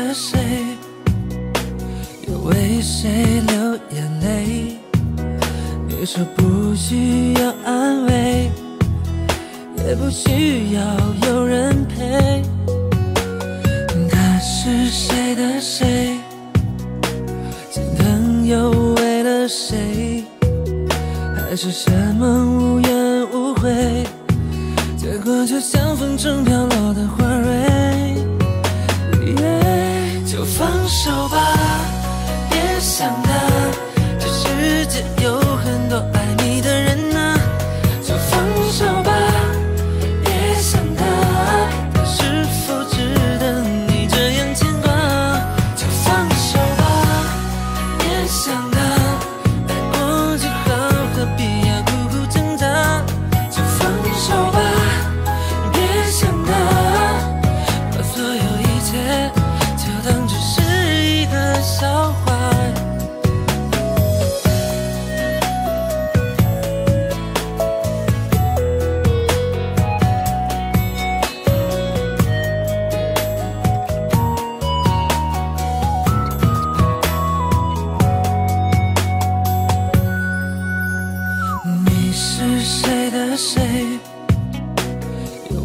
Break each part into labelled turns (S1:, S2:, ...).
S1: 的谁，又为谁流眼泪？你说不需要安慰，也不需要有人陪。他是谁的谁？心疼又为了谁？还是什么无怨无悔？结果就像风筝飘落的花。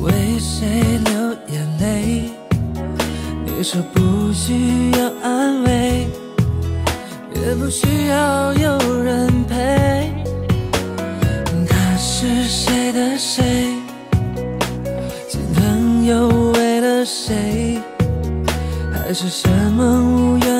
S1: 为谁流眼泪？你说不需要安慰，也不需要有人陪。他是谁的谁？心疼又为了谁？还是什么无缘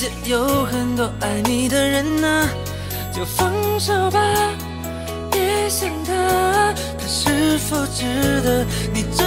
S1: 界有很多爱你的人呐，就放手吧，别想他，他是否值得？你这